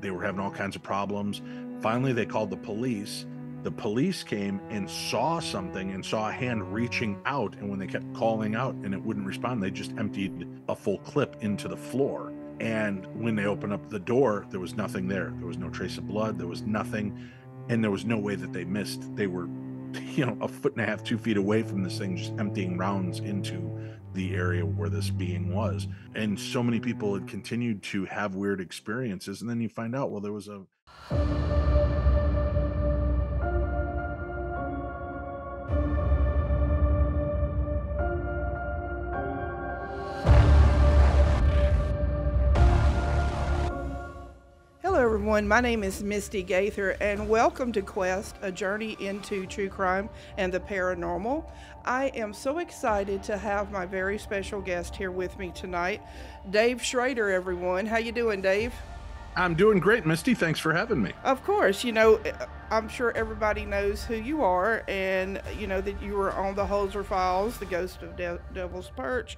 they were having all kinds of problems. Finally, they called the police. The police came and saw something and saw a hand reaching out. And when they kept calling out and it wouldn't respond, they just emptied a full clip into the floor. And when they opened up the door, there was nothing there. There was no trace of blood. There was nothing. And there was no way that they missed. They were, you know, a foot and a half, two feet away from this thing, just emptying rounds into the area where this being was. And so many people had continued to have weird experiences. And then you find out, well, there was a. everyone. My name is Misti Gaither, and welcome to Quest, a journey into true crime and the paranormal. I am so excited to have my very special guest here with me tonight, Dave Schrader. Everyone, how you doing, Dave? I'm doing great, Misti. Thanks for having me. Of course, you know, eh, I'm sure everybody knows who you are, and you know that you were on the Holzer Files, The Ghost of De- Devil's Perch,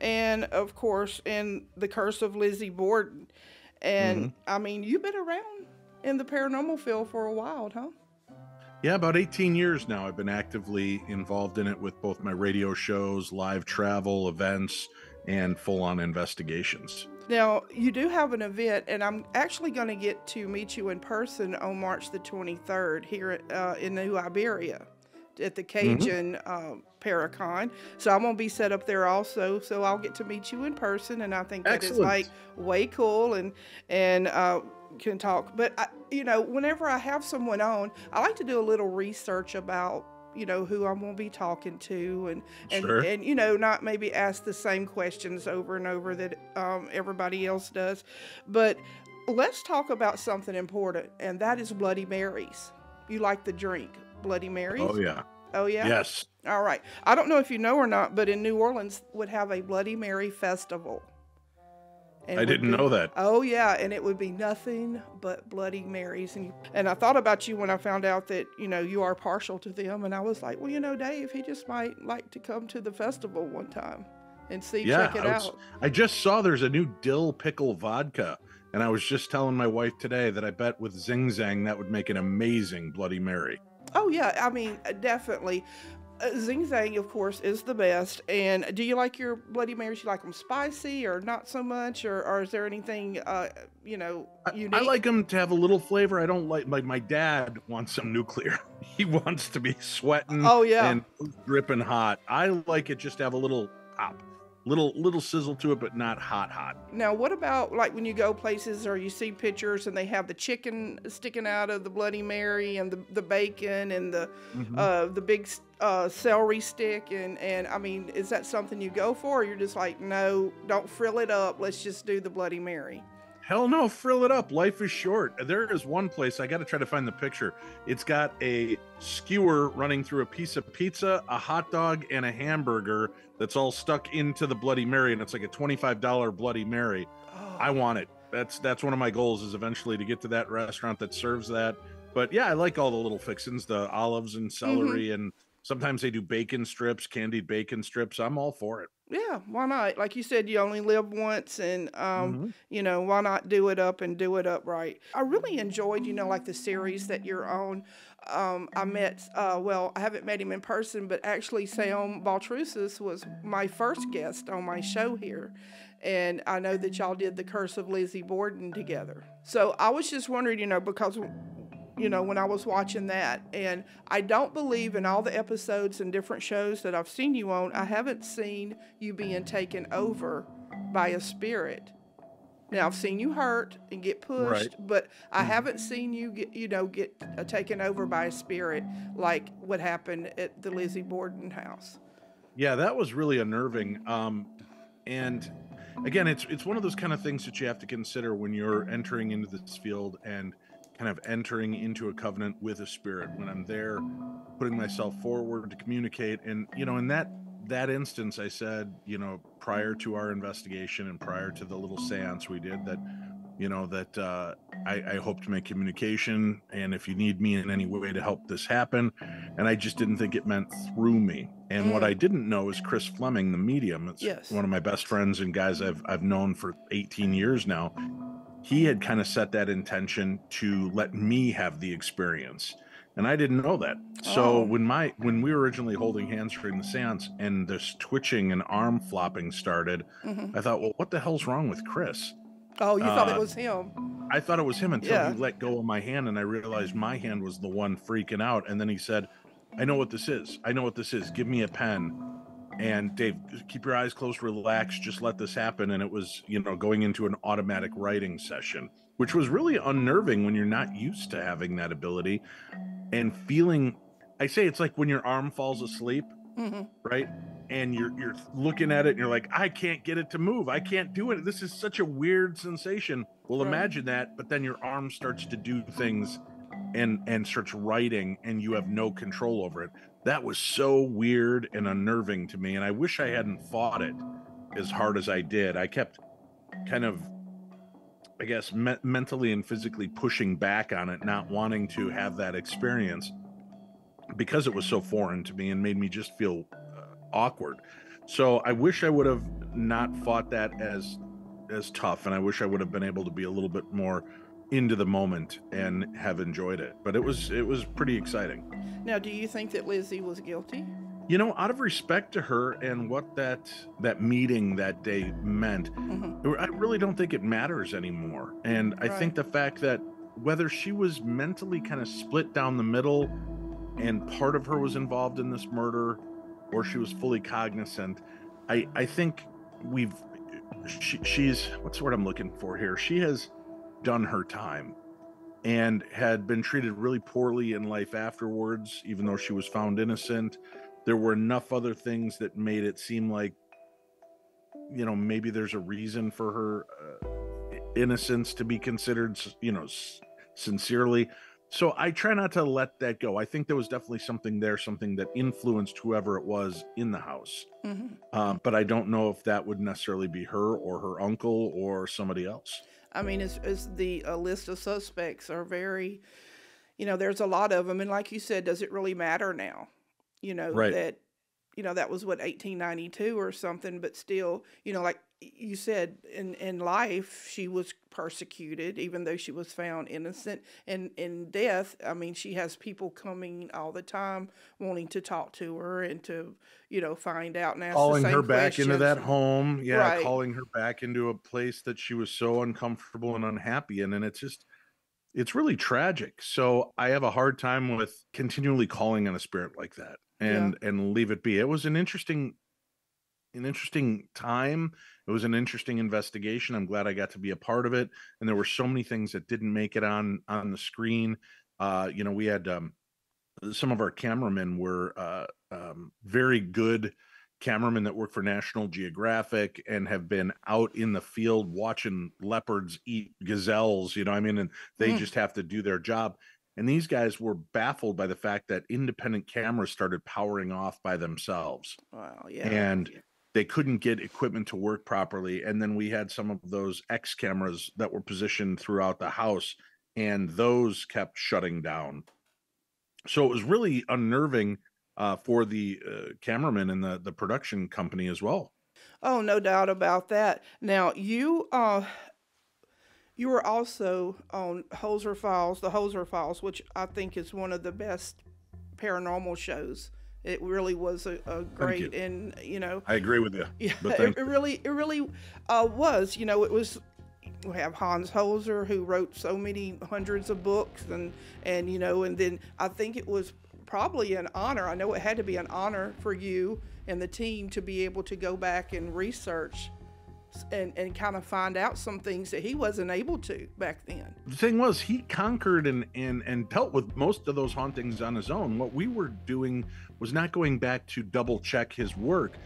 and of course in The Curse of Lizzie Borden. And I mean, you've been around in the paranormal field for a while, huh? Yeah, about 18 years now. I've been actively involved in it with both my radio shows, live travel, events, and full on investigations. Now, you do have an event, and I'm actually going to get to meet you in person on March the 23rd here at, uh, in New Iberia at the Cajun uh, Paracon. So I'm going to be set up there also. So I'll get to meet you in person, and I think that is Excellent. like way cool and and uh, can talk. But I, you know, whenever I have someone on, I like to do a little research about you know who I'm going to be talking to, and and Sure. and you know not maybe ask the same questions over and over that um, everybody else does. But let's talk about something important, and that is Bloody Marys. You like the drink Bloody Marys? Oh, yeah. Oh yeah. Yes. All right. I don't know if you know or not, but in New Orleans would have a Bloody Mary festival. And I didn't be- know that. Oh yeah, and it would be nothing but Bloody Marys, and and I thought about you when I found out that you know you are partial to them, and I was like, well, you know, Dave, he just might like to come to the festival one time and see, Yeah. check it I, was- out. I just saw there's a new dill pickle vodka. And I was just telling my wife today that I bet with Zing Zang that would make an amazing Bloody Mary. Oh yeah, I mean, uh, definitely. Uh, Zing Zang, of course, is the best. And do you like your Bloody Marys? You like them spicy or not so much, or, or is there anything, uh, you know, I, unique? I like them to have a little flavor. I don't like like my dad wants some nuclear. He wants to be sweating Oh yeah. and dripping hot. I like it just to have a little pop, little little sizzle to it, but not hot hot. Now, what about like when you go places or you see pictures and they have the chicken sticking out of the Bloody Mary and the, the bacon and the Mm-hmm. uh, the big uh, celery stick and and I mean, is that something you go for? Or you're just like, no, don't frill it up. Let's just do the Bloody Mary. Hell no, frill it up. Life is short. There is one place I got to try to find the picture. It's got a skewer running through a piece of pizza, a hot dog, and a hamburger that's all stuck into the Bloody Mary, and it's like a twenty-five dollar Bloody Mary. Oh, I want it. That's that's one of my goals is eventually to get to that restaurant that serves that. But yeah, I like all the little fixins, the olives and mm-hmm. celery, and sometimes they do bacon strips, candied bacon strips. I'm all for it. yeah, why not? Like you said, you only live once, and um, Mhm. you know, why not do it up and do it up right? I really enjoyed, you know, like the series that you're on. Um, I met, uh, well, I haven't met him in person, but actually, Sam Baltrusis was my first guest on my show here. And I know that y'all did The Curse of Lizzie Borden together. So I was just wondering, you know, because, you know, when I was watching that, and I don't believe in all the episodes and different shows that I've seen you on, I haven't seen you being taken over by a spirit. Now I've seen you hurt and get pushed, but I haven't seen you get, you know, get uh, taken over by a spirit like what happened at the Lizzie Borden house. Yeah, that was really unnerving. Um, and again, it's it's one of those kind of things that you have to consider when you're entering into this field and kind of entering into a covenant with a spirit. When I'm there, putting myself forward to communicate, and you know, in that that instance, I said, you know, prior to our investigation and prior to the little séance we did, that you know that uh, I, I hope to make communication, and if you need me in any way to help this happen, and I just didn't think it meant through me. And what Mm. I didn't know is Chris Fleming, the medium. It's Yes. one of my best friends and guys I've I've known for 18 years now. He had kind of set that intention to let me have the experience and i didn't know that so Oh. when my when we were originally holding hands during the seance and this twitching and arm flopping started hmm i thought well what the hell's wrong with chris Oh, you thought it Uh, was him. i thought it was him until Yeah. he let go of my hand and i realized my hand was the one freaking out and then he said i know what this is i know what this is give me a pen and dave keep your eyes closed relax just let this happen. And it was you know going into an automatic writing session which was really unnerving when you're not used to having that ability and feeling i say it's like when your arm falls asleep hmm right? And you're you're looking at it and you're like i can't get it to move. I can't do it. This is such a weird sensation. Well Right. imagine that but then your arm starts to do things and and starts writing and you have no control over it that was so weird and unnerving to me and i wish i hadn't fought it as hard as i did i kept kind of i guess me- mentally and physically pushing back on it not wanting to have that experience because it was so foreign to me and made me just feel uh, awkward. So I wish I would have not fought that as as tough, and I wish I would have been able to be a little bit more into the moment and have enjoyed it. But it was it was pretty exciting. Now, do you think that Lizzie was guilty? You know, out of respect to her and what that that meeting that day meant, hmm I really don't think it matters anymore. And I think the fact that whether she was mentally kind of split down the middle and part of her was involved in this murder or she was fully cognizant, I I think we've she, she's what's the word I'm looking for here? She has done her time and had been treated really poorly in life afterwards, even though she was found innocent. There were enough other things that made it seem like you know maybe there's a reason for her uh, innocence to be considered you know s- sincerely. So i try not to let that go. I think there was definitely something there something that influenced whoever it was in the house. Hmm um, but i don't know if that would necessarily be her or her uncle or somebody else I mean, as, as the uh, list of suspects are very, you know, there's a lot of them, and like you said, does it really matter now? You know Right. that, you know, that was what 1892 or something, but still, you know, like you said, in in life she was persecuted, even though she was found innocent, and in death, I mean, she has people coming all the time wanting to talk to her and to, you know, find out now calling her back into that home. Yeah Right. calling her back into a place that she was so uncomfortable and unhappy in and it's just it's really tragic. So i have a hard time with continually calling on a spirit like that and and leave it be. It was an interesting an interesting time it was an interesting investigation i'm glad i got to be a part of it and there were so many things that didn't make it on on the screen uh you know we had um some of our cameramen were uh um very good cameramen that work for National Geographic and have been out in the field watching leopards eat gazelles, you know, I mean, and they Mm. just have to do their job. And these guys were baffled by the fact that independent cameras started powering off by themselves. Wow, yeah. And They couldn't get equipment to work properly. And then we had some of those X cameras that were positioned throughout the house, and those kept shutting down. So it was really unnerving uh, for the uh, cameraman and the, the production company as well. Oh, no doubt about that. Now you uh you were also on Holzer Files, the Holzer Files, which I think is one of the best paranormal shows. It really was a, a great you. and you know I agree with you. yeah, But it, it really it really uh, was. You know, it was we have Hans Holzer who wrote so many hundreds of books and and you know and then I think it was probably an honor. I know it had to be an honor for you and the team to be able to go back and research and and kind of find out some things that he wasn't able to back then. the thing was he conquered and and and dealt with most of those hauntings on his own what we were doing was not going back to double check his work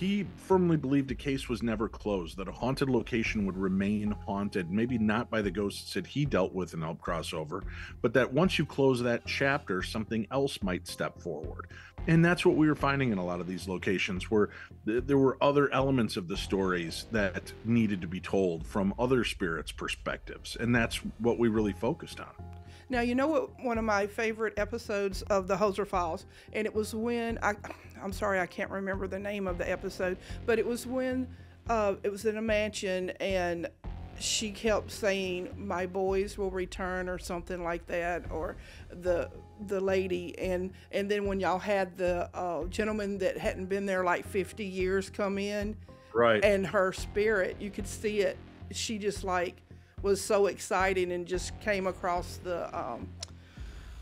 he firmly believed a case was never closed that a haunted location would remain haunted maybe not by the ghosts that he dealt with in help crossover but that once you close that chapter something else might step forward and that's what we were finding in a lot of these locations where th- there were other elements of the stories that needed to be told from other spirits perspectives and that's what we really focused on Now, you know what? One of my favorite episodes of the Holzer Files, and it was when I, I'm sorry, I can't remember the name of the episode, but it was when uh, it was in a mansion and she kept saying my boys will return or something like that or the the lady. And and then when y'all had the uh, gentleman that hadn't been there like 50 years come in right. and her spirit you could see it. She just like was so excited and just came across the um,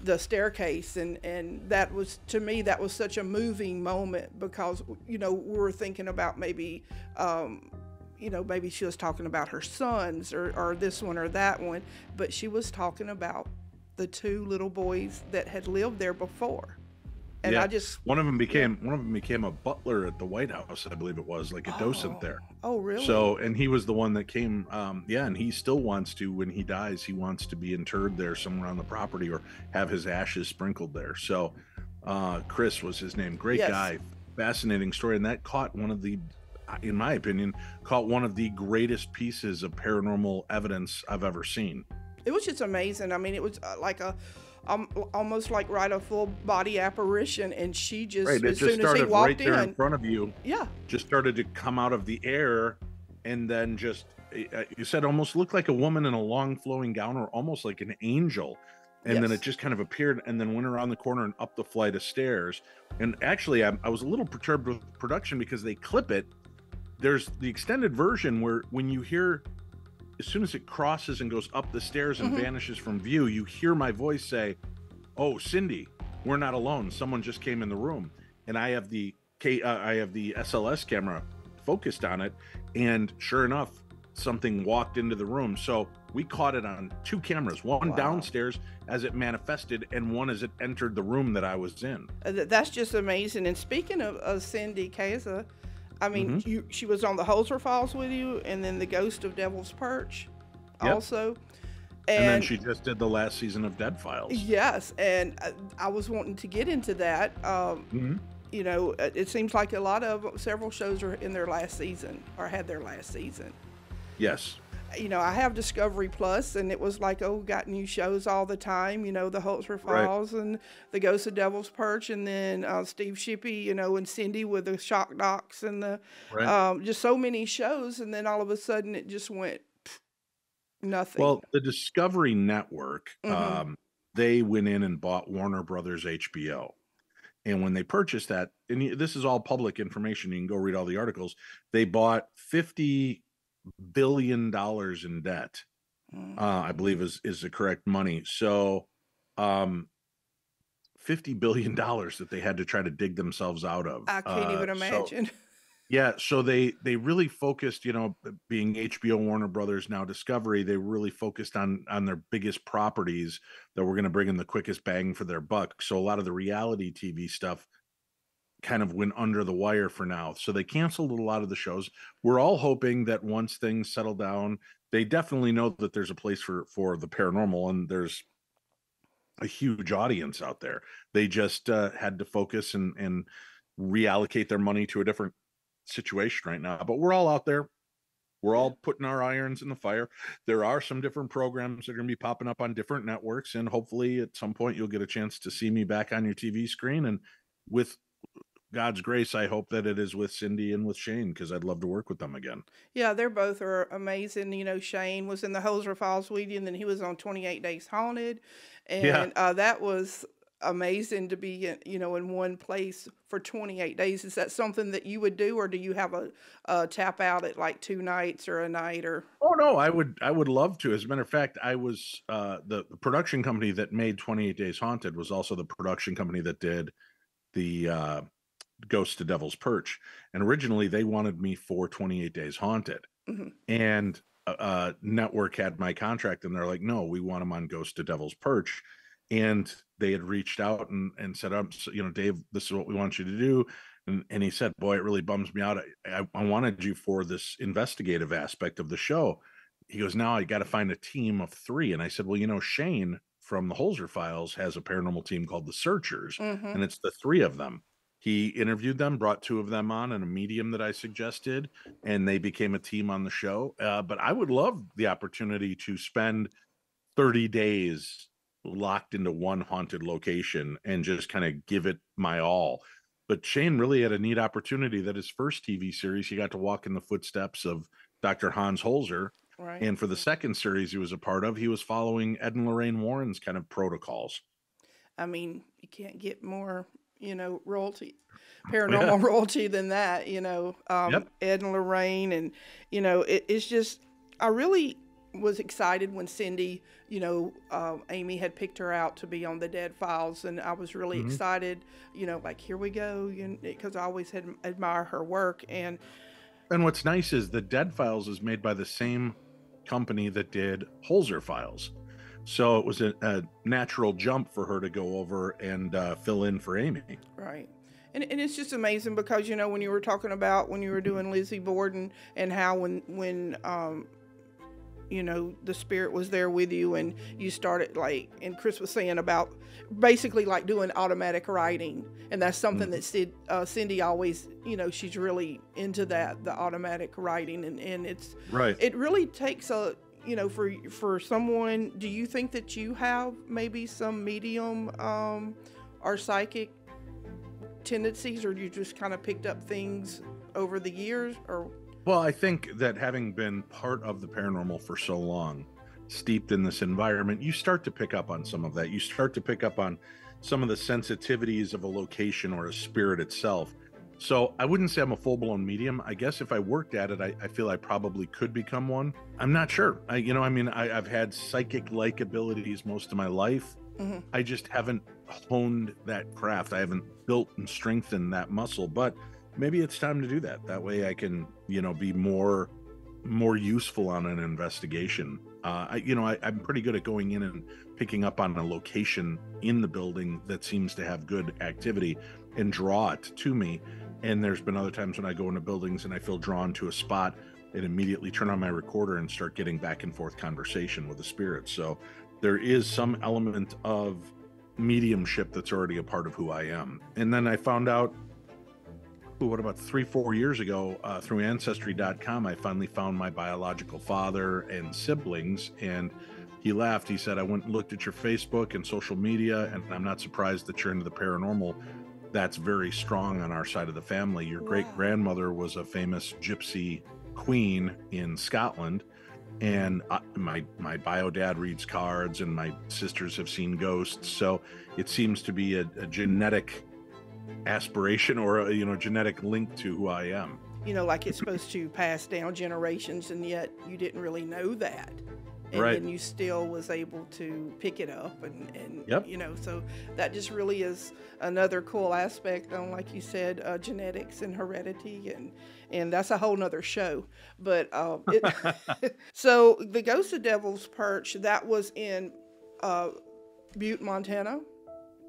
the staircase and and that was to me that was such a moving moment because you know we were thinking about maybe um, you know maybe she was talking about her sons or, or this one or that one but she was talking about the two little boys that had lived there before and yeah. I just one of them became one of them became a butler at the White House, I believe it was, like a oh, docent there. Oh, really? So, and he was the one that came. Um, yeah, and he still wants to when he dies, he wants to be interred there somewhere on the property or have his ashes sprinkled there. So, uh, Chris was his name. Great Yes. guy, fascinating story, and that caught one of the, in my opinion, caught one of the greatest pieces of paranormal evidence I've ever seen. it was just amazing. I mean, it was uh, like a um, almost like right a full body apparition, and she just Right, as just soon as he walked right there in in, front of you. yeah, just started to come out of the air and then just uh, you said almost looked like a woman in a long flowing gown or almost like an angel. And then it just kind of appeared and then went around the corner and up the flight of stairs. And actually I, I was a little perturbed with production because they clip it. There's the extended version where when you hear as soon as it crosses and goes up the stairs and Mhm. vanishes from view you hear my voice say oh cindy we're not alone someone just came in the room and i have the K, uh, i have the sls camera focused on it and sure enough something walked into the room so we caught it on two cameras one Wow. downstairs as it manifested and one as it entered the room that i was in Uh, That's just amazing. And speaking of, of Cindy Kaza, I mean, Mm-hmm. you she was on the Holzer Files with you, and then the Ghost of Devil's Perch, Yep. also. and, And, then she just did the last season of dead files yes, and uh, I was wanting to get into that. Um, Mhm. You know, it it seems like a lot of several shows are in their last season or had their last season. yes you know, I have Discovery Plus, and it was like, oh, got new shows all the time. You know, the Holzer Right. Files and the Ghost of Devil's Perch, and then uh, Steve Shippy, you know, and Cindy with the Shock Docs and the right um, just so many shows, and then all of a sudden it just went pff, nothing. Well, the Discovery Network, Mhm. um, they went in and bought Warner Brothers HBO. And when they purchased that, and this is all public information, you can go read all the articles. They bought fifty billion dollars in debt. Mm. Uh, I believe is is the correct money. So, um, fifty billion dollars that they had to try to dig themselves out of. I can't even Uh, so- imagine. yeah, so they they really focused, you know, being HBO Warner Brothers now Discovery, they really focused on on their biggest properties that were going to bring in the quickest bang for their buck. So a lot of the reality TV stuff kind of went under the wire for now. So they canceled a lot of the shows. We're all hoping that once things settle down, they definitely know that there's a place for for the paranormal and there's a huge audience out there. They just uh, had to focus and and reallocate their money to a different situation right now. But we're all out there. We're all putting our irons in the fire. There are some different programs that are going to be popping up on different networks, and hopefully, at some point, you'll get a chance to see me back on your TV screen. And with God's grace, I hope that it is with Cindy and with Shane because I'd love to work with them again. Yeah, they're both are amazing. You know, Shane was in the Holzer Files with you, and then he was on 28 Days Haunted, and Yeah. uh, that was amazing to be, in, you know, in one place for 28 days. Is that something that you would do, or do you have a, a tap out at like two nights or a night, or? Oh no, I would I would love to. As a matter of fact, I was uh the, the production company that made 28 Days Haunted was also the production company that did the uh Ghost of Devil's Perch. And originally they wanted me for 28 Days Haunted. Mhm. And uh, uh network had my contract and they're like, "No, we want him on Ghost of Devil's Perch." And they had reached out and and said, "Um, so, you know, Dave, this is what we want you to do." And, and he said, "Boy, it really bums me out. I, I, wanted you for this investigative aspect of the show." He goes, "Now I got to find a team of three. And I said, "Well, you know, Shane from the Holzer Files has a paranormal team called the Searchers, hmm and it's the three of them." He interviewed them, brought two of them on, in a medium that I suggested, and they became a team on the show. Uh, but I would love the opportunity to spend 30 days locked into one haunted location and just kind of give it my all. But Shane really had a neat opportunity that his first TV series, he got to walk in the footsteps of Dr. Hans Holzer Right. And for the second series he was a part of, he was following Ed and Lorraine Warren's kind of protocols. I mean, you can't get more, you know, royalty, paranormal royalty than that. You know, um, Yep. Ed and Lorraine, and you know, it, it's just, I really was excited when Cindy, you know, um, Amy had picked her out to be on the Dead Files, and I was really Mhm. excited. You know, like here we go, because I always had admire her work, and And what's nice is the Dead Files is made by the same company that did Holzer Files. So it was a, a natural jump for her to go over and uh, fill in for Amy. Right. And, and it's just amazing because you know when you were talking about when you were doing Lizzie Borden and how when when um you know the spirit was there with you and you started like and Chris was saying about basically like doing automatic writing and that's something Mhm. that Sid, uh, Cindy always you know she's really into that the automatic writing and and it's Right. it really takes a you know for for someone do you think that you have maybe some medium um or psychic tendencies or you just kind of picked up things over the years or Well, I think that having been part of the paranormal for so long, steeped in this environment, you start to pick up on some of that. You start to pick up on some of the sensitivities of a location or a spirit itself. So I wouldn't say I'm a full blown medium. I guess if I worked at it, I, I feel I probably could become one. I'm not sure. I, you know, I mean, I, I've had psychic like abilities most of my life. Mhm. I just haven't honed that craft. I haven't built and strengthened that muscle, but maybe it's time to do that. That way I can, you know, be more more useful on an investigation. Uh, I, you know, I, I'm pretty good at going in and picking up on a location in the building that seems to have good activity and draw it to me. And there's been other times when I go into buildings and I feel drawn to a spot and immediately turn on my recorder and start getting back and forth conversation with the spirits. So there is some element of mediumship that's already a part of who I am. And then I found out, what about three, four years ago, uh, through Ancestry.com, I finally found my biological father and siblings. And he laughed. He said, I went and looked at your Facebook and social media, and I'm not surprised that you're into the paranormal. That's very strong on our side of the family. Your Wow. great grandmother was a famous gypsy queen in Scotland and I, my my bio dad reads cards and my sisters have seen ghosts so it seems to be a, a genetic aspiration or a you know genetic link to who i am you know like it's supposed to pass down generations and yet you didn't really know that and Right. then you still was able to pick it up and, and Yep. you know so that just really is another cool aspect on like you said uh, genetics and heredity and and that's a whole nother show. But um, it, so the ghost of devil's perch that was in uh, butte montana?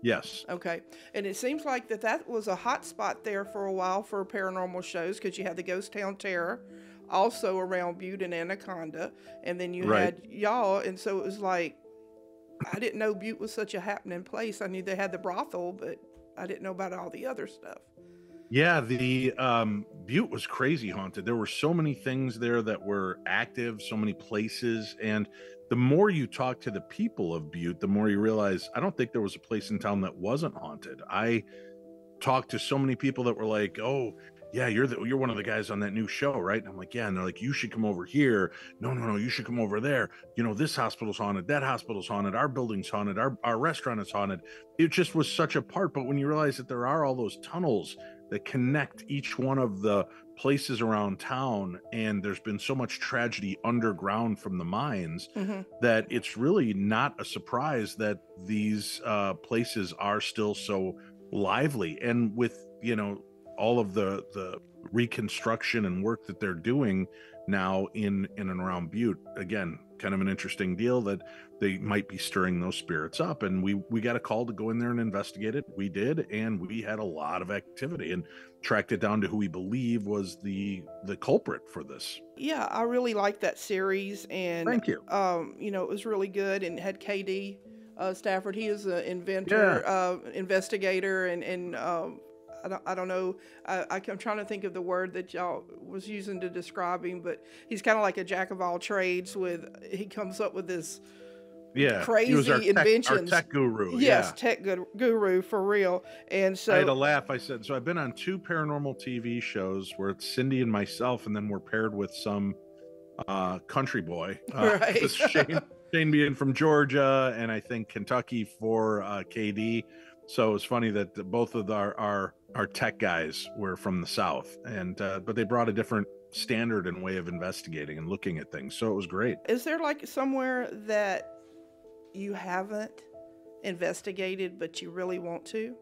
Yes. Okay, and it seems like that that was a hot spot there for a while for paranormal shows because you had the Ghost Town Terror, also around Butte and Anaconda, and then you Right. had y'all, and so it was like I didn't know Butte was such a happening place. I knew they had the brothel, but I didn't know about all the other stuff. yeah the um butte was crazy haunted there were so many things there that were active so many places and the more you talk to the people of butte the more you realize i don't think there was a place in town that wasn't haunted i talked to so many people that were like oh yeah you're the you're one of the guys on that new show right? And i'm like yeah. And they're like you should come over here. No no no you should come over there. You know this hospital's haunted that hospital's haunted our building's haunted our, our restaurant is haunted. It just was such a part. But when you realize that there are all those tunnels that connect each one of the places around town and there's been so much tragedy underground from the mines hmm that it's really not a surprise that these uh, places are still so lively. And with you know all of the the reconstruction and work that they're doing now in in and around butte again kind of an interesting deal that they might be stirring those spirits up. And we we got a call to go in there and investigate it. We did and we had a lot of activity and tracked it down to who we believe was the the culprit for this. Yeah, I really liked that series, and thank you. um, you know, it was really good. And had KD uh, Stafford. He is an inventor, uh, investigator, and and um, I don't, I don't know. I, I, am trying to think of the word that y'all was using to describe him, but he's kind of like a jack of all trades. With he comes up with this yeah was our crazy tech, our inventions. tech guru yes yeah. tech gu- guru for real. And so I had a laugh. I said, so I've been on two paranormal TV shows where it's Cindy and myself, and then we're paired with some uh, country boy. Uh, Right. Shane, Shane being from Georgia, and I think Kentucky for uh, KD. So it's funny that both of our, our our tech guys were from the South, and uh, but they brought a different standard and way of investigating and looking at things. So it was great. Is there like somewhere that you haven't investigated but you really want to?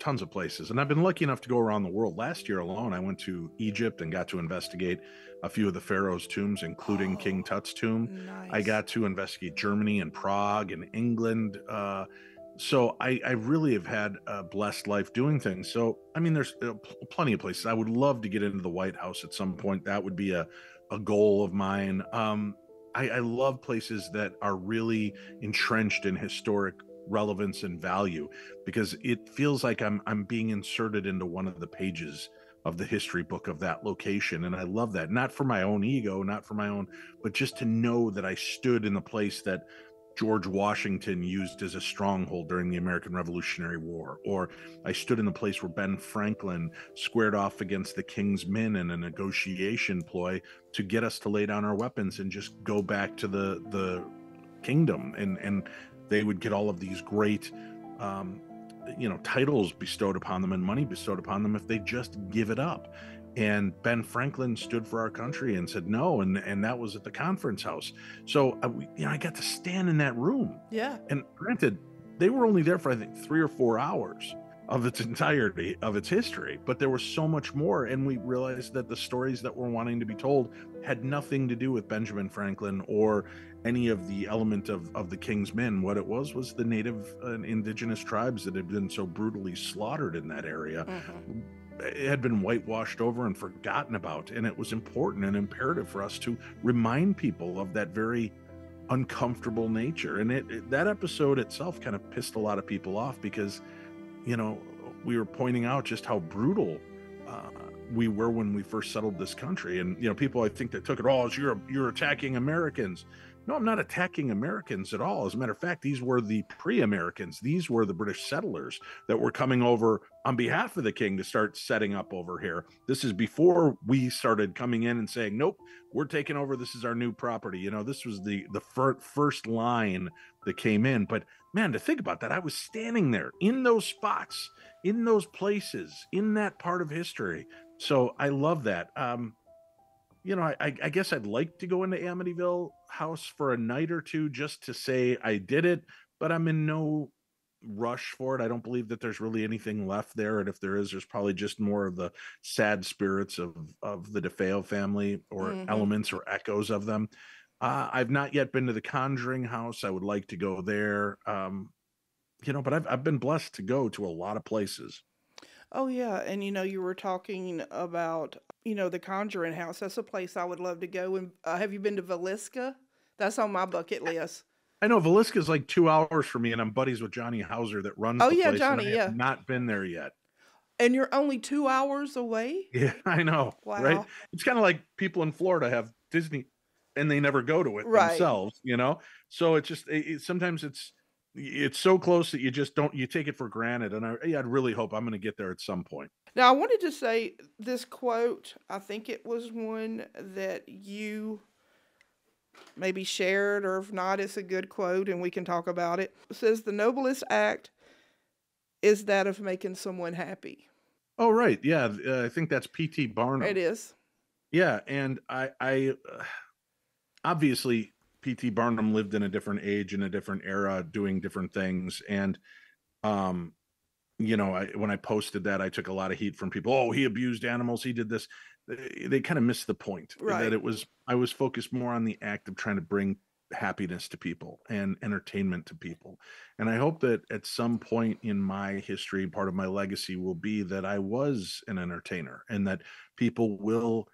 tons of places and i've been lucky enough to go around the world last year alone i went to egypt and got to investigate a few of the pharaoh's tombs including king Oh, tut's tomb Nice. i got to investigate germany and prague and england uh, so I, I really have had a blessed life doing things. So i mean there's uh, pl- plenty of places. I would love to get into the white house at some point. That would be a, a goal of mine. Um, I, I love places that are really entrenched in historic relevance and value because it feels like I'm I'm being inserted into one of the pages of the history book of that location and I love that. Not for my own ego not for my own but just to know that I stood in the place that George Washington used as a stronghold during the American Revolutionary War or I stood in the place where Ben Franklin squared off against the King's men in a negotiation ploy to get us to lay down our weapons and just go back to the the kingdom. And and they would get all of these great um, you know titles bestowed upon them and money bestowed upon them if they just give it up and ben franklin stood for our country and said no and and that was at the conference house so uh, we, you know i got to stand in that room Yeah. and granted they were only there for i think three or four hours of its entirety of its history but there was so much more and we realized that the stories that were wanting to be told had nothing to do with benjamin franklin or any of the element of, of the king's men what it was was the native and indigenous tribes that had been so brutally slaughtered in that area Mhm. It had been whitewashed over and forgotten about and it was important and imperative for us to remind people of that very uncomfortable nature. And it, it- that episode itself kind of pissed a lot of people off because you know we were pointing out just how brutal uh, we were when we first settled this country. And you know people i think that took it all as you're you're attacking americans no i'm not attacking americans at all. As a matter of fact these were the pre-americans. These were the british settlers that were coming over on behalf of the king to start setting up over here. This is before we started coming in and saying nope we're taking over. This is our new property. You know this was the the fir- first line that came in. But man to think about that i was standing there in those spots in those places in that part of history. So i love that. Um you know I, I guess i'd like to go into amityville house for a night or two just to say i did it but i'm in no rush for it. I don't believe that there's really anything left there and if there is there's probably just more of the sad spirits of of the defeo family or Mhm. elements or echoes of them. Uh, i've not yet been to the conjuring house. I would like to go there. Um you know but i've, I've been blessed to go to a lot of places Oh yeah, and you know you were talking about you know the Conjuring House. That's a place I would love to go. And uh, have you been to Villisca? That's on my bucket list. I know Villisca is like two hours for me, and I'm buddies with Johnny Hauser that runs. Oh, the yeah, place, Johnny, yeah. not been there yet. And you're only two hours away. Yeah, I know. Wow. Right? It's kind of like people in Florida have Disney, and they never go to it Right. themselves. You know, so it's just it, it- sometimes it's it's so close that you just don't you take it for granted. And i i'd really hope I'm going to get there at some point. Now I wanted to say this quote. I think it was one that you maybe shared, or if not, it's a good quote, and we can talk about it. It says the noblest act is that of making someone happy. Oh right, yeah, uh, I think that's P.T. Barnum. It is. Yeah, and I, I uh, obviously P.T. Barnum lived in a different age in a different era, doing different things, and um, you know, I, when I posted that, I took a lot of heat from people. Oh, he abused animals. He did this. They, they kind of missed the point Right. that it was. I was focused more on the act of trying to bring happiness to people and entertainment to people. And I hope that at some point in my history, part of my legacy will be that I was an entertainer and that people will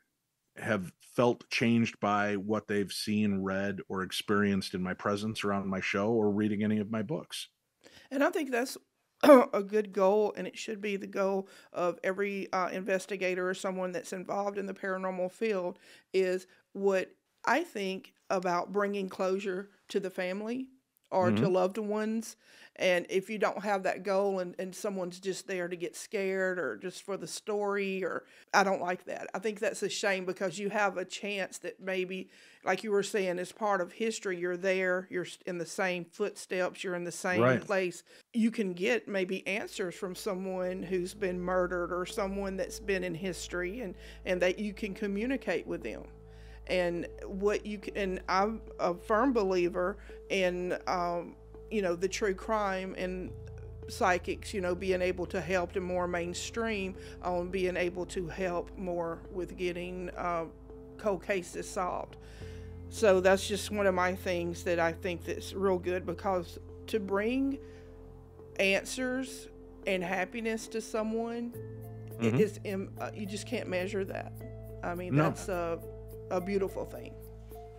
have felt changed by what they've seen, read, or experienced in my presence around my show or reading any of my books. And I think that's a good goal, and it should be the goal of every uh, investigator or someone that's involved in the paranormal field. Is what I think about bringing closure to the family or to hmm loved ones. And if you don't have that goal and, and someone's just there to get scared or just for the story, or I don't like that. I think that's a shame because you have a chance that maybe, like you were saying, as part of history, you're there, you're in the same footsteps, you're in the same Right. place. You can get maybe answers from someone who's been murdered or someone that's been in history and, and that you can communicate with them and what you can and i'm a firm believer in um, you know the true crime and psychics you know being able to help to more mainstream on being able to help more with getting uh, cold cases solved. So that's just one of my things that i think that's real good because to bring answers and happiness to someone it hmm is im- uh, you just can't measure that. I mean No. that's a, a beautiful thing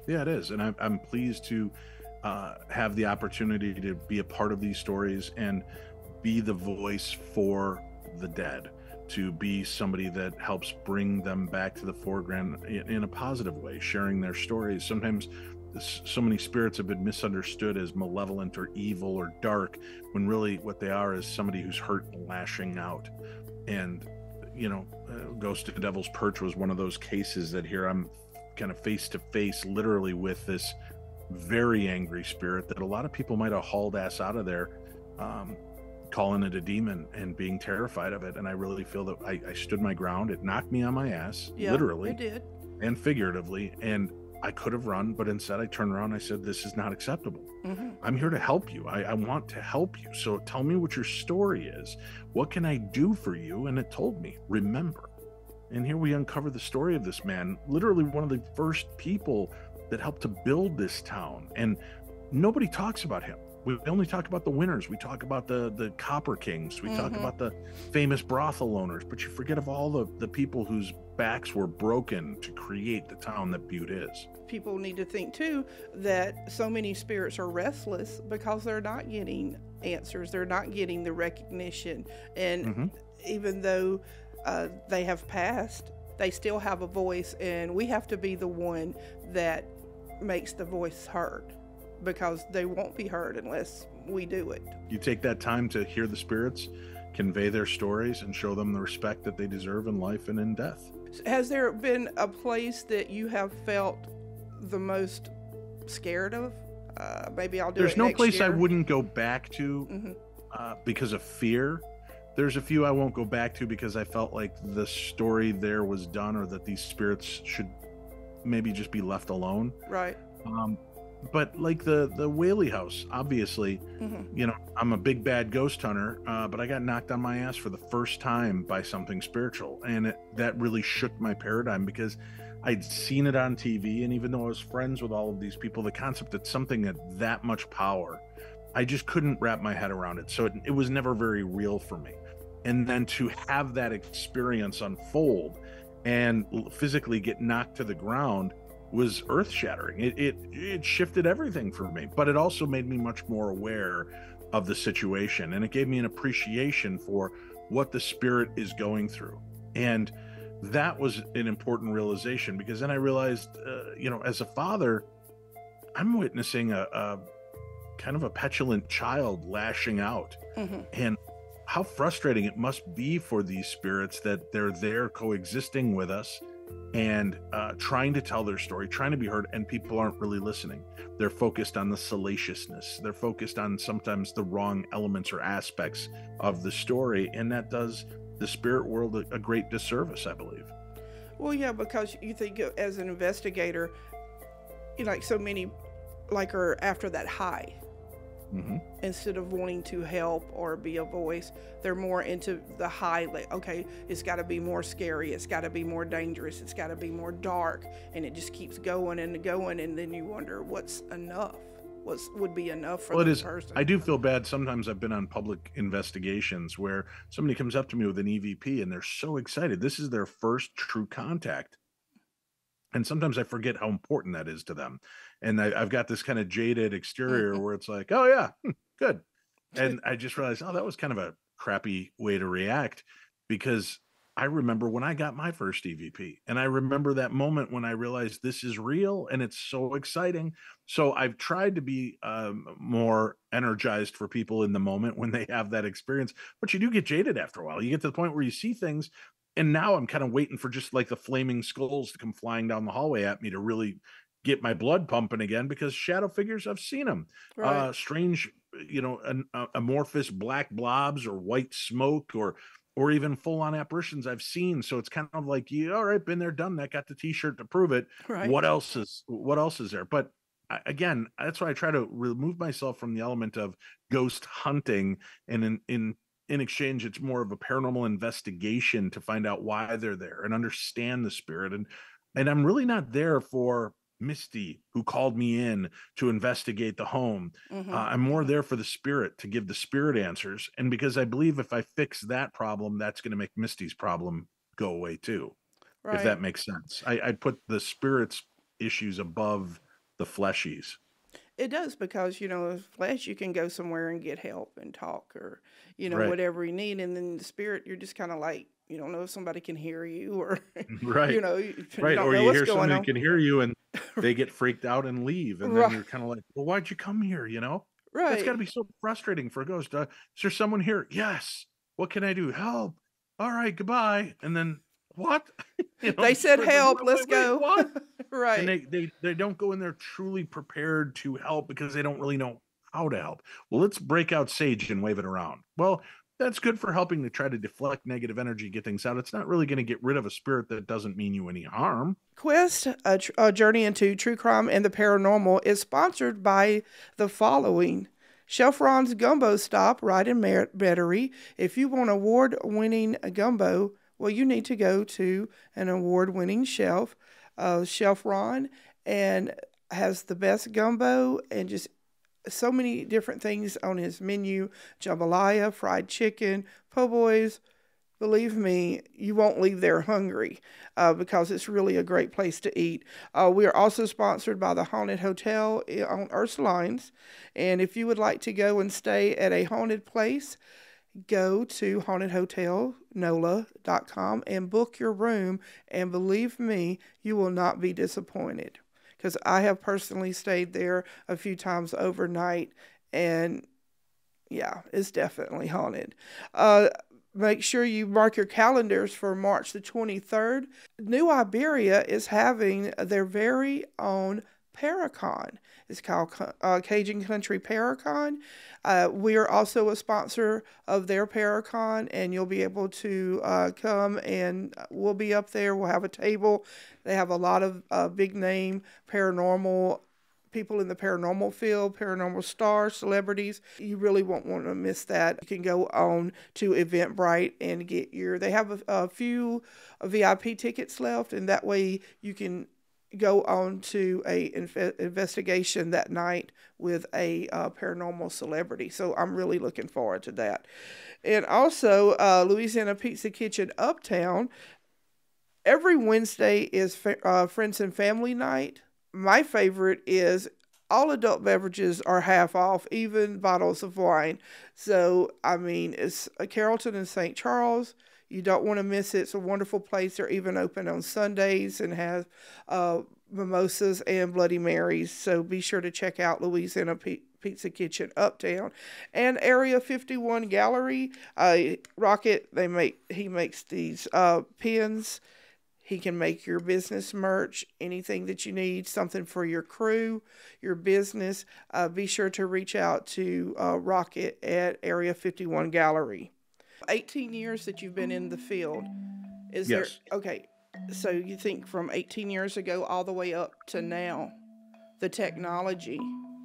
Yeah, it is, and I'm I'm pleased to uh, have the opportunity to be a part of these stories and be the voice for the dead, to be somebody that helps bring them back to the foreground in, in a positive way, sharing their stories. Sometimes so many spirits have been misunderstood as malevolent or evil or dark, when really what they are is somebody who's hurt lashing out. And you know, uh, Ghost of the Devil's Perch was one of those cases that here I'm kind of face to face, literally with this very angry spirit that a lot of people might have hauled ass out of there, um, calling it a demon and being terrified of it. And I really feel that I, I stood my ground. It knocked me on my ass, yeah literally it did and figuratively. And I could have run, but instead I turned around and I said, This is not acceptable. hmm I'm here to help you. I, I want to help you. So tell me what your story is. What can I do for you? And it told me, remember. And here we uncover the story of this man, literally one of the first people that helped to build this town. And nobody talks about him. We only talk about the winners. We talk about the the copper kings. We talk Mhm. about the famous brothel owners, but you forget of all the, the people whose backs were broken to create the town that Butte is. people need to think too that so many spirits are restless because they're not getting answers they're not getting the recognition and Mhm. even though uh, they have passed they still have a voice and we have to be the one that makes the voice heard because they won't be heard unless we do it. You take that time to hear the spirits convey their stories and show them the respect that they deserve in life and in death. Has there been a place that you have felt the most scared of? Uh, maybe i'll do there's no place i wouldn't go back to Mhm. uh, because of fear there's a few i won't go back to because i felt like the story there was done or that these spirits should maybe just be left alone. Right. Um, but like the the whaley house obviously hmm you know i'm a big bad ghost hunter uh, but i got knocked on my ass for the first time by something spiritual. And it, that really shook my paradigm because i'd seen it on tv and even though i was friends with all of these people the concept that something had that much power i just couldn't wrap my head around it. So it, it was never very real for me and then to have that experience unfold and physically get knocked to the ground was earth shattering. It, it it shifted everything for me, but it also made me much more aware of the situation and it gave me an appreciation for what the spirit is going through. And that was an important realization because then I realized, uh, you know, as a father, I'm witnessing a, a kind of a petulant child lashing out hmm and how frustrating it must be for these spirits that they're there coexisting with us and uh, trying to tell their story, trying to be heard, and people aren't really listening. They're focused on the salaciousness. They're focused on sometimes the wrong elements or aspects of the story, and that does the spirit world a, great disservice, I believe. Well, yeah, because you think as an investigator, you know, like so many, like are after that high hmm instead of wanting to help or be a voice. They're more into the high. Like, okay, it's got to be more scary. It's got to be more dangerous. It's got to be more dark, and it just keeps going and going, and then you wonder what's enough. What's would be enough for Well, it person? I do feel bad. Sometimes I've been on public investigations where somebody comes up to me with an EVP and they're so excited. This is their first true contact. And sometimes I forget how important that is to them. And I, I've got this kind of jaded exterior where it's like, oh, yeah, hmm, good. And I just realized, oh, that was kind of a crappy way to react because I remember when I got my first EVP, and I remember that moment when I realized this is real and it's so exciting. So I've tried to be um, more energized for people in the moment when they have that experience, but you do get jaded after a while. You get to the point where you see things, and now I'm kind of waiting for just like the flaming skulls to come flying down the hallway at me to really get my blood pumping again because shadow figures I've seen them. Right. Uh, strange, you know, an, uh, amorphous black blobs or white smoke or or even full on apparitions I've seen. So it's kind of like, yeah, all right, been there, done that, got the t-shirt to prove it. Right. What else is what else is there? But again, that's why I try to remove myself from the element of ghost hunting and in in in exchange it's more of a paranormal investigation to find out why they're there and understand the spirit and and I'm really not there for Misti, who called me in to investigate the home. Mm-hmm. Uh, I'm more there for the spirit to give the spirit answers. And because I believe if I fix that problem, that's going to make Misti's problem go away too. Right. If that makes sense. I, I put the spirit's issues above the fleshies. It does because you know, flesh you can go somewhere and get help and talk or you know right. whatever you need, and then the spirit you're just kind of like you don't know if somebody can hear you or right. you know right or you hear somebody on. can hear you and they get freaked out and leave and right. then you're kind of like well why'd you come here? You know? Right it's got to be so frustrating for a ghost uh, is there someone here? Yes. What can i do? Help. All right goodbye. And then what you know, they said help wait, let's wait, go what right and they, they they don't go in there truly prepared to help because they don't really know how to help well let's break out sage and wave it around well that's good for helping to try to deflect negative energy, get things out. It's not really going to get rid of a spirit that doesn't mean you any harm. Quest, a, tr- a journey into true crime and the paranormal, is sponsored by the following. Chef Ron's Gumbo Stop right in Mar- Metairie. If you want award winning gumbo, well, you need to go to an award winning chef, uh, Chef Ron, and has the best gumbo and just so many different things on his menu jambalaya, fried chicken, po' boys. Believe me, you won't leave there hungry uh, because it's really a great place to eat. Uh, we are also sponsored by the Haunted Hotel on Ursulines. And if you would like to go and stay at a haunted place, go to hauntedhotelnola.com and book your room. And believe me, you will not be disappointed because I have personally stayed there a few times overnight, and yeah, it's definitely haunted. Uh, make sure you mark your calendars for March the 23rd. New Iberia is having their very own Paracon. It's called uh, Cajun Country Paracon. Uh, we are also a sponsor of their Paracon, and you'll be able to uh, come and we'll be up there. We'll have a table. They have a lot of uh, big name paranormal people in the paranormal field, paranormal stars, celebrities. You really won't want to miss that. You can go on to Eventbrite and get your. They have a, a few VIP tickets left, and that way you can go on to a inf- investigation that night with a uh, paranormal celebrity. So I'm really looking forward to that. And also, uh, Louisiana Pizza Kitchen Uptown. Every Wednesday is fa- uh, Friends and Family Night. My favorite is all adult beverages are half off, even bottles of wine. So, I mean, it's a Carrollton and St. Charles. You don't want to miss it. It's a wonderful place. They're even open on Sundays and have uh, mimosas and Bloody Marys. So be sure to check out Louisiana Pizza Kitchen Uptown and Area 51 Gallery. Uh, Rocket, they make he makes these uh, pins. He can make your business merch, anything that you need, something for your crew, your business. Uh, be sure to reach out to uh, Rocket at Area 51 Gallery. 18 years that you've been in the field. Is yes. there okay? So you think from 18 years ago all the way up to now, the technology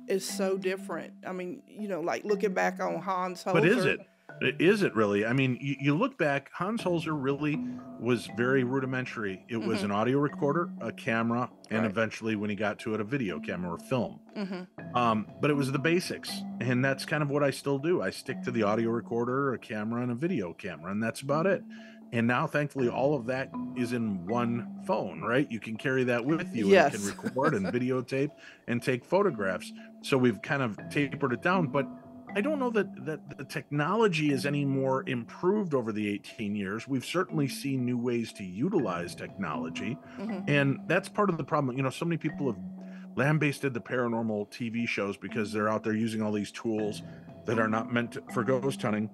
is so different. I mean, you know, like looking back on Hans Holzer. But is it? Is it really? I mean, you, you look back, Hans Holzer really was very rudimentary. It was mm-hmm. an audio recorder, a camera, and right. eventually, when he got to it, a video camera or film. Mm-hmm. Um, but it was the basics. And that's kind of what I still do. I stick to the audio recorder, a camera, and a video camera, and that's about it. And now, thankfully, all of that is in one phone, right? You can carry that with you yes. and you can record and videotape and take photographs. So we've kind of tapered it down, but I don't know that that the technology is any more improved over the 18 years. We've certainly seen new ways to utilize technology, hmm and that's part of the problem. You know, so many people have lambasted the paranormal TV shows because they're out there using all these tools that are not meant to, for ghost hunting.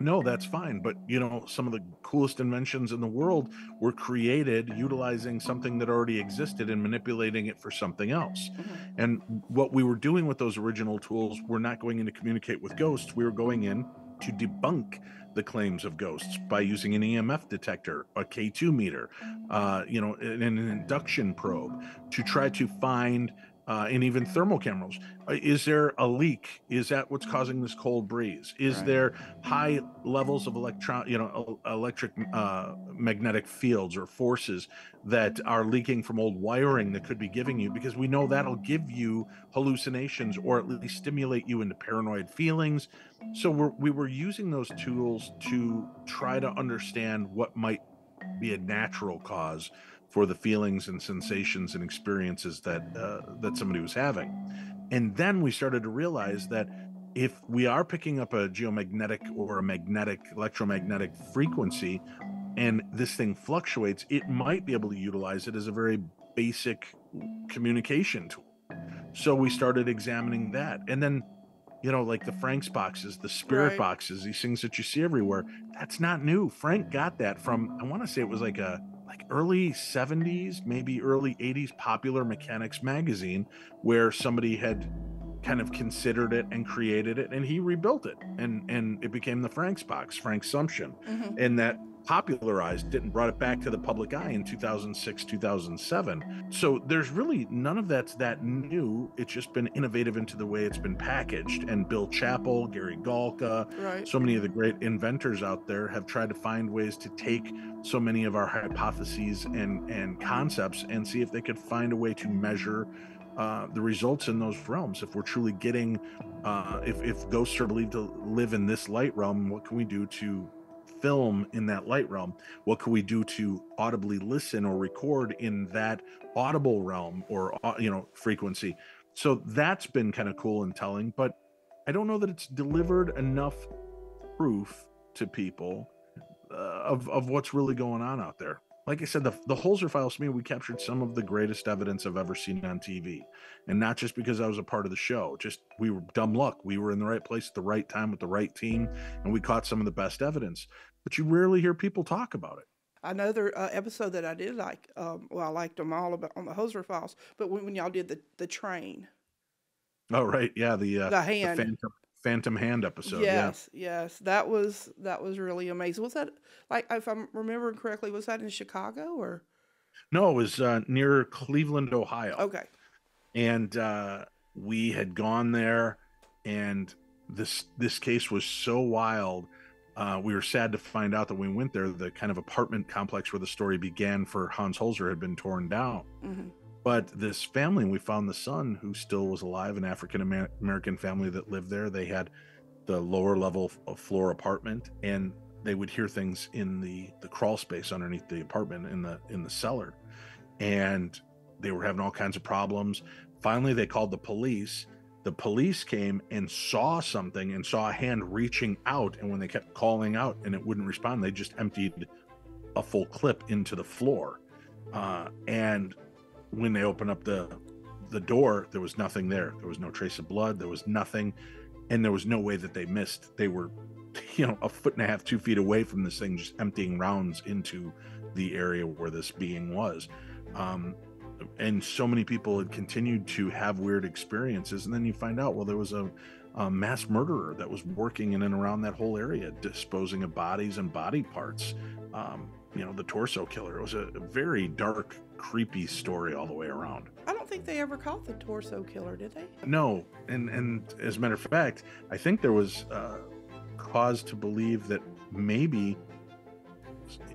No, that's fine. But, you know, some of the coolest inventions in the world were created utilizing something that already existed and manipulating it for something else. hmm And what we were doing with those original tools, we're not going in to communicate with ghosts. We were going in to debunk the claims of ghosts by using an EMF detector, a K2 meter, uh, you know, an, an induction probe to try to find, uh, and even thermal cameras. Uh, Is there a leak? Is that what's causing this cold breeze? Is Right. there high levels of electron, you know, electric uh, magnetic fields or forces that are leaking from old wiring that could be giving you? Because we know that'll give you hallucinations or at least stimulate you into paranoid feelings. So we're, we were using those tools to try to understand what might be a natural cause for the feelings and sensations and experiences that uh, that somebody was having. And then we started to realize that if we are picking up a geomagnetic or a magnetic electromagnetic frequency and this thing fluctuates, it might be able to utilize it as a very basic communication tool. So we started examining that. And then, you know, like the Frank's boxes, the spirit Right. boxes, these things that you see everywhere, that's not new. Frank got that from, I want to say it was like a, like early 70s, maybe early 80s popular mechanics magazine where somebody had kind of considered it and created it and he rebuilt it and and it became the Frank's box, Frank Sumption hmm and that popularized it and brought it back to the public eye in 2006 2007 so there's really none of that's that new. It's just been innovative into the way it's been packaged. And bill chappell gary galka Right. so many of the great inventors out there have tried to find ways to take so many of our hypotheses and and concepts and see if they could find a way to measure uh, the results in those realms. If we're truly getting uh, if, if ghosts are believed to live in this light realm what can we do to film in that light realm what can we do to audibly listen or record in that audible realm or you know frequency? So that's been kind of cool and telling but i don't know that it's delivered enough proof to people uh, of, of what's really going on out there like i said the, the holzer files to me. We captured some of the greatest evidence i've ever seen on tv and not just because i was a part of the show just we were dumb luck. We were in the right place at the right time with the right team and we caught some of the best evidence. But you rarely hear people talk about it. Another uh, episode that I did like, um, well, I liked them all about on the Holzer Files, but when, when y'all did the, the train, oh right. Yeah the uh the the hand, phantom phantom hand episode yeah. Yes, yes, that was that was really amazing. Was that like if I'm remembering correctly, was that in Chicago or? No it was uh, near cleveland ohio. Okay? and uh, we had gone there and this this case was so wild uh, we were sad to find out that we went there the kind of apartment complex where the story began for hans holzer had been torn down. Hmm but this family we found the son who still was alive an african american family that lived there. They had the lower level of floor apartment and they would hear things in the the crawl space underneath the apartment in the in the cellar. And they were having all kinds of problems. Finally they called the police. The police came and saw something and saw a hand reaching out. And when they kept calling out and it wouldn't respond they just emptied a full clip into the floor. Uh, and when they opened up the the door there was nothing there. There was no trace of blood. There was nothing. And there was no way that they missed. They were you know a foot and a half two feet away from this thing just emptying rounds into the area where this being was. Um, and so many people had continued to have weird experiences. And then you find out well there was a, a mass murderer that was working in and around that whole area disposing of bodies and body parts um, you know the torso killer it was a, very dark creepy story all the way around I don't think they ever caught the torso killer, did they? no and and as a matter of fact i think there was uh, cause to believe that maybe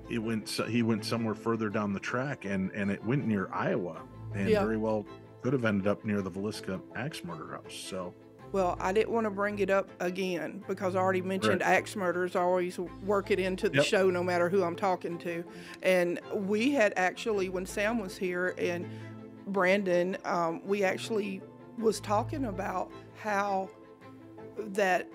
it went so- he went somewhere further down the track and and it went near iowa and Yeah. very well could have ended up near the Villisca axe murder house so Well, I didn't want to bring it up again because I already mentioned axe murders. I always work it into the Yep. show no matter who I'm talking to. And we had actually, when Sam was here and Brandon, um, we actually was talking about how that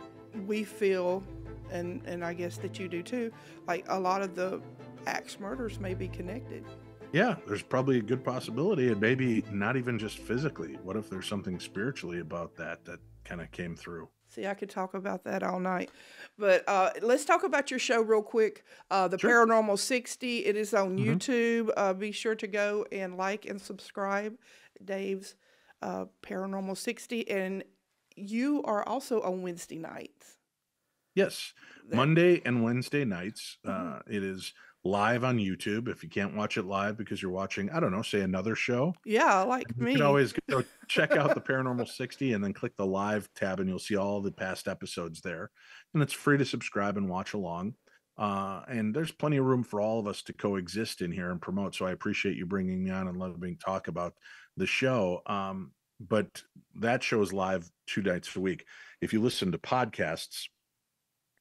we feel, and and I guess that you do too, like a lot of the axe murders may be connected. Yeah, there's probably a good possibility, and maybe not even just physically. What if there's something spiritually about that that kind of came through? See, I could talk about that all night. But uh, let's talk about your show real quick. Uh, the Sure. Paranormal 60. It is on Mhm. YouTube. Uh, be sure to go and like and subscribe. Dave's uh, Paranormal 60. And you are also on Wednesday nights. Yes, Monday and Wednesday nights. Uh, it is live on YouTube. If you can't watch it live because you're watching, I don't know, say another show, Yeah, like you me. can always go check out the Paranormal 60 and then click the live tab, and you'll see all the past episodes there. And it's free to subscribe and watch along. Uh, and there's plenty of room for all of us to coexist in here and promote. So I appreciate you bringing me on and loving talk about the show. Um, but that show is live two nights a week. If you listen to podcasts,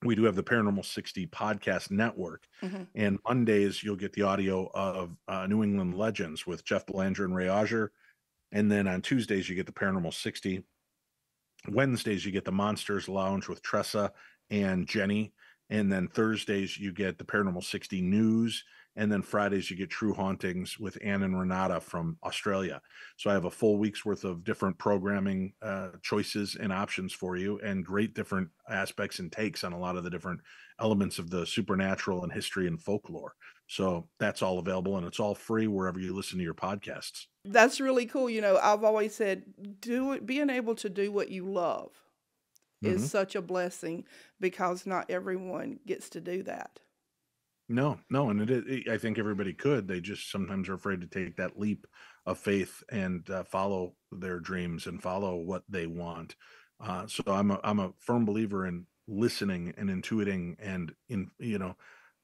we do have the Paranormal 60 podcast network. Mhm. And Mondays, you'll get the audio of uh, New England Legends with Jeff Belanger and Ray Auger. And then on Tuesdays, you get the Paranormal 60. Wednesdays, you get the Monsters Lounge with Tressa and Jenny. And then Thursdays, you get the Paranormal 60 News. And then Fridays, you get True Hauntings with Ann and Renata from Australia. So I have a full week's worth of different programming uh, choices and options for you, and great different aspects and takes on a lot of the different elements of the supernatural and history and folklore. So that's all available, and it's all free wherever you listen to your podcasts. That's really cool. You know, I've always said, do it, being able to do what you love is Mhm. such a blessing because not everyone gets to do that. No, no, and it, it, I think everybody could. They just sometimes are afraid to take that leap of faith and uh, follow their dreams and follow what they want. Uh, so I'm a I'm a firm believer in listening and intuiting and in you know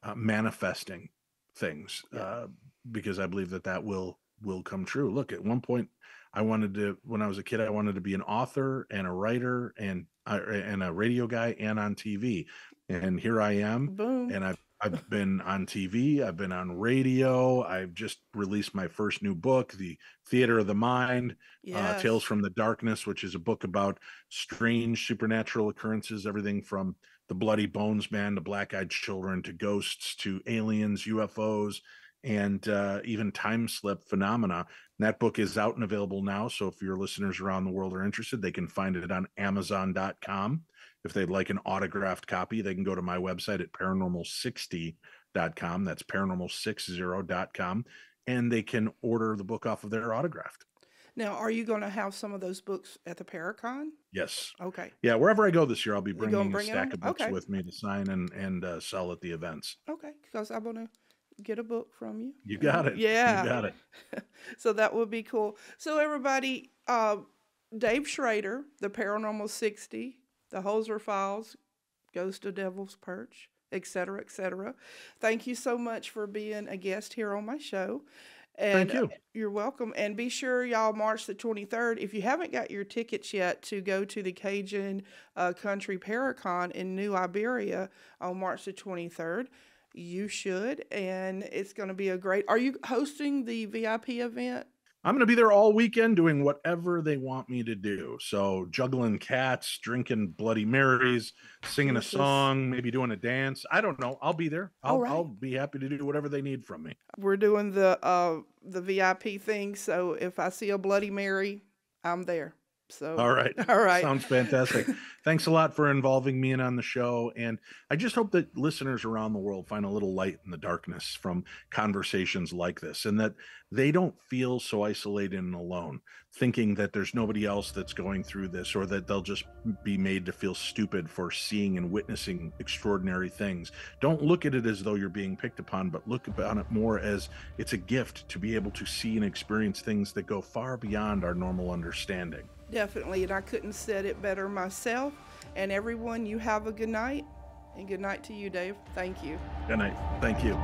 uh, manifesting things Yeah. uh, because I believe that that will will come true. Look, at one point I wanted to when I was a kid I wanted to be an author and a writer and uh, and a radio guy and on TV, and here I am Boom. and I've I've been on TV, I've been on radio, I've just released my first new book, The Theater of the Mind, uh. Tales from the Darkness, which is a book about strange supernatural occurrences, everything from the Bloody Bones Man to Black Eyed Children to ghosts to aliens, UFOs, and uh, even time slip phenomena. And that book is out and available now. So if your listeners around the world are interested, they can find it on Amazon.com. If they'd like an autographed copy, they can go to my website at paranormal60.com. That's paranormal60.com. And they can order the book off of there autographed. Now, are you going to have some of those books at the Paracon? Yes. Okay. Yeah, wherever I go this year, I'll be bringing a stack stack 'em? of books Okay. with me to sign and and uh, sell at the events. Okay. Because I'm going to get a book from you. You got it. Yeah. you got it. so that would be cool. So everybody, uh, Dave Schrader, the Paranormal 60, the Holzer Files, Ghost of Devil's Perch, etc., etc. Thank you so much for being a guest here on my show. And Thank you. uh, you're welcome. And be sure, y'all, March the 23rd, if you haven't got your tickets yet to go to the Cajun uh, Country Paracon in New Iberia on March the 23rd, you should. And it's going to be a great. Are you hosting the VIP event? I'm going to be there all weekend doing whatever they want me to do. So juggling cats, drinking Bloody Marys, singing a song, maybe doing a dance. I don't know. I'll be there. I'll, right. I'll be happy to do whatever they need from me. We're doing the uh, the VIP thing. So if I see a Bloody Mary, I'm there. So All right. all right. Sounds fantastic. Thanks a lot for involving me in on the show. And I just hope that listeners around the world find a little light in the darkness from conversations like this and that they don't feel so isolated and alone, thinking that there's nobody else that's going through this or that they'll just be made to feel stupid for seeing and witnessing extraordinary things. Don't look at it as though you're being picked upon, but look upon it more as it's a gift to be able to see and experience things that go far beyond our normal understanding. Definitely. And I couldn't said it better myself. And everyone, you have a good night. And good night to you, Dave. Thank you. Good night. Thank you.